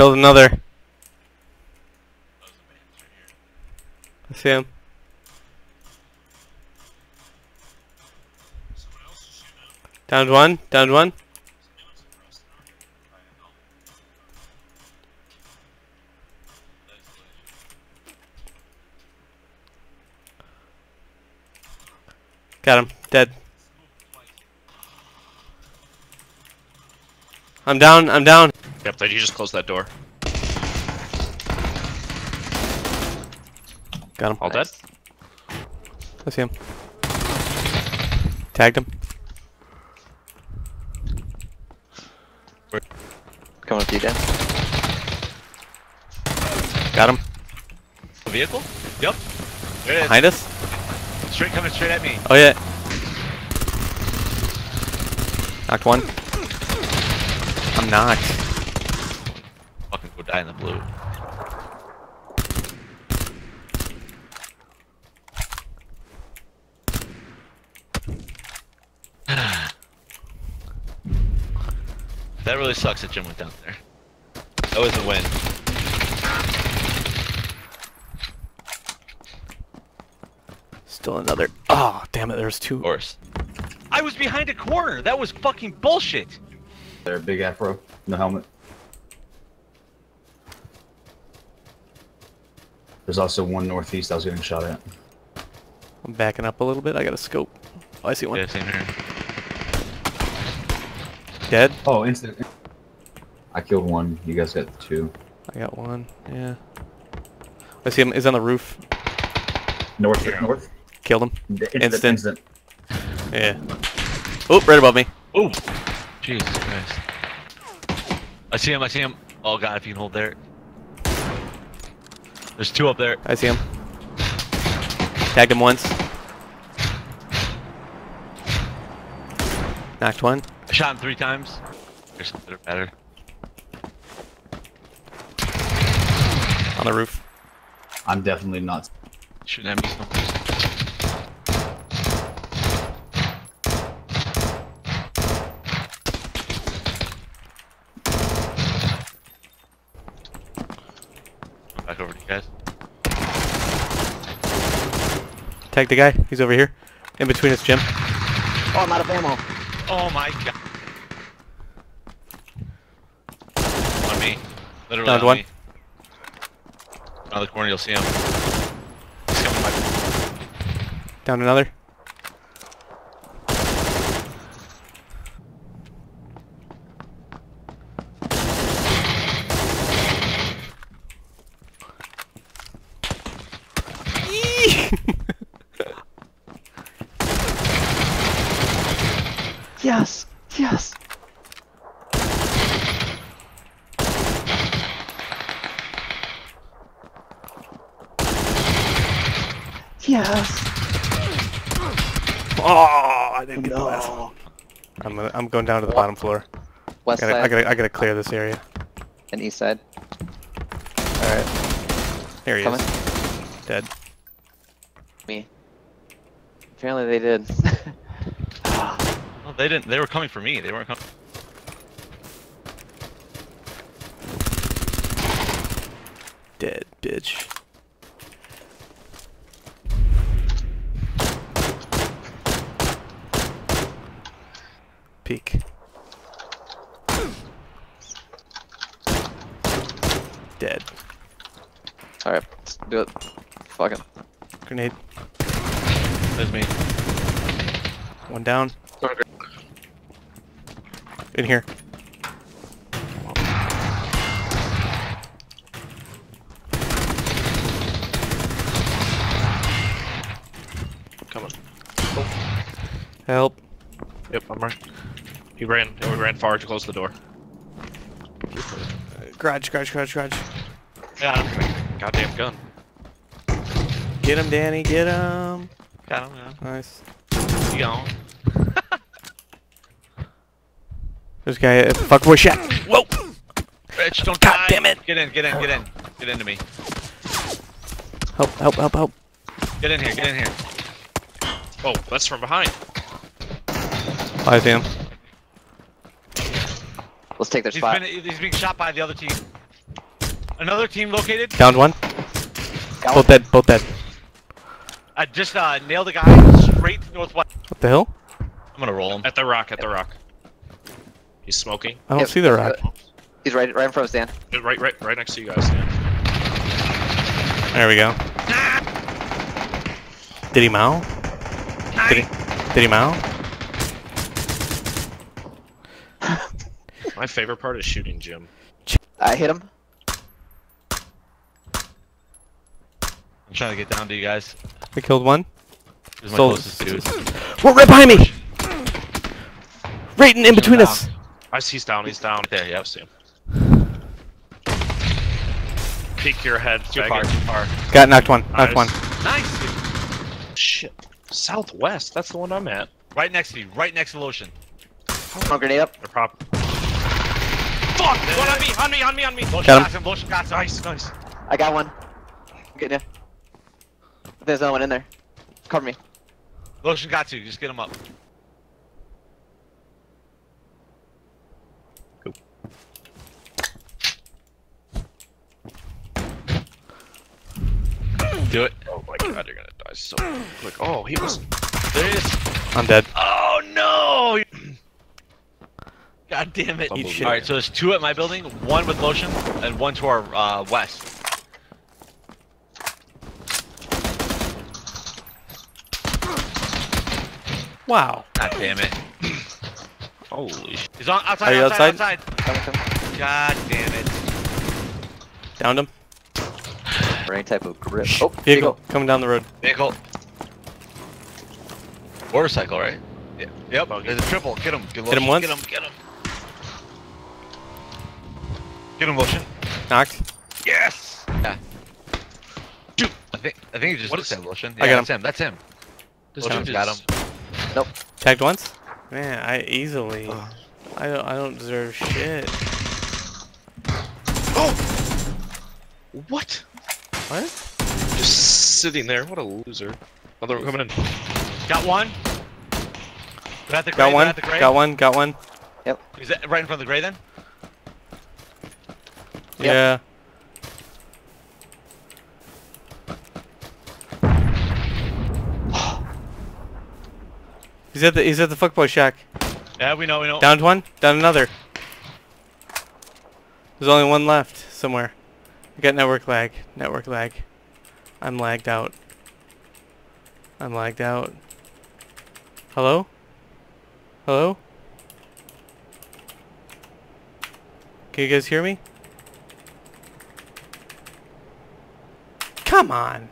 Killed another. I see him. Downed one. Downed one. Got him. Dead. I'm down. I'm down. Yep, did you just close that door? Got him. All dead? I see him. Tagged him. Coming with you, Dan. Got him. The vehicle? Yep. There it is. Behind us. Straight coming straight at me. Oh yeah. Knocked one. I'm knocked. Fucking go die in the blue. that really sucks that Jim went down there. That was a win. Still another. Oh damn it! There's two. Of two. course. I was behind a corner. That was fucking bullshit. There, big afro, no helmet. There's also one northeast I was getting shot at. I'm backing up a little bit. I got a scope. Oh, I see one. Yeah, same here. Dead. Oh, instant. I killed one. You guys got two. I got one. Yeah. I see him. He's on the roof. North, north. Killed him. Instant. Instant. instant. Yeah. Oh, right above me. Oh, Jesus Christ! I see him. I see him. Oh God, if you can hold there. There's two up there. I see him. Tagged him once. Knocked one. I shot him three times. There's something better. On the roof. I'm definitely not. Shooting at me. Still. Come Back over to you guys. Tag the guy. He's over here. In between us, Jim. Oh, I'm out of ammo. Oh my god. On me. Literally Downed on one. me. Around the corner, you'll see him. He's coming my Down another. Yes. Yes. Yes. Oh, I didn't get the last one. I'm gonna, I'm going down to the bottom floor. I West gotta, I gotta, I gotta clear this area. and east side. All right. Here he Coming. is. Dead. Me. Apparently they did. They didn't. They were coming for me. They weren't coming. Dead, bitch. Peek. Dead. Alright, let's do it. Fuck it. Grenade. There's me. One down. In here. Coming. Help. Yep, I'm right. He ran. Oh, we ran far to close the door. Garage, garage, garage, garage. Got him. Goddamn gun. Get him, Danny. Get him. Got him. Yeah. Nice. You gone? This guy, uh, fuck boy shot. Whoa. Rich, don't God die. damn it. Get in. Get in. Get in. Get into me. Help, help, help, help. Get in here. Get in here. Oh, that's from behind. I see him. Let's take their He's spot. been. He's being shot by the other team. Another team located. Downed one. Got Both one. dead. Both dead. I just uh, nailed a guy straight to northwest. What the hell? I'm gonna roll him. At the rock, at the rock. He's smoking. I don't Yep. see the rock. Uh, he's right, right in front of Stan. Right, right, right next to you guys. Yeah. There we go. Did he mow? Did he? Did he mow? My favorite part is shooting Jim. I hit him. I'm trying to get down to you guys. I killed one. This my Sold- closest dude. We're right behind me. Right in, in between us. I see he's down. He's down. There, yep. I see him. Peek your head. Too far, too far. Got knocked one. Knocked Nice. one. Nice. Shit. Southwest. That's the one I'm at. Right next to you. Right next to Lotion. Throw grenade up. They're prop. Fuck! One on me! On me! On me! On me! Lotion Got him. him. Lotion got him. Nice, nice. I got one. I'm getting you. There's another one in there. Cover me. Lotion got two. Just get him up. Do it. Oh my god, you're gonna die so quick. Oh, he was. There it is. I'm dead. Oh no! God damn it. Eat shit. Alright, so there's two at my building, one with lotion, and one to our uh, west. Wow. God damn it. Holy shit. He's on outside, Are you outside, outside? outside. Coming, coming. God damn it. Downed him. For any type of grip. Oh, Vehicle vehicle. coming down the road. Vehicle. Motorcycle, right? Yeah. Yep. Buggy. There's a triple. Get him. Get, Hit him once? Get him. Get him. Get him, lotion. Knocked. Yes. Yeah. Dude, I think I think he just What looks is- at lotion. I Yeah, got that's him. That's him. This Lotion dude got is- him. Tagged once. Man, I easily. I don't. I don't deserve shit. Oh. What? What? Just sitting there. What a loser. Another one coming in. Got one. They're the gray. Got one. The gray. Got one. Got one. Yep. Is that right in front of the gray then? Yep. Yeah. He's at the he's at the fuckboy shack. Yeah, we know. We know. Downed one. Down another. There's only one left somewhere. I got network lag. Network lag. I'm lagged out. I'm lagged out. Hello? Hello? Can you guys hear me? Come on.